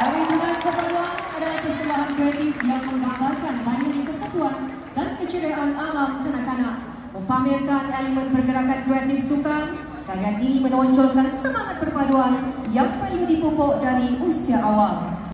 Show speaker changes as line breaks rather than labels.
Dari tugas keperluan adalah persembahan kreatif yang menggambarkan mengenai kesatuan dan keceriaan alam kanak-kanak. Mempamerkan elemen pergerakan kreatif sukan, karya ini menonjolkan semangat perpaduan yang perlu dipupuk dari usia awal.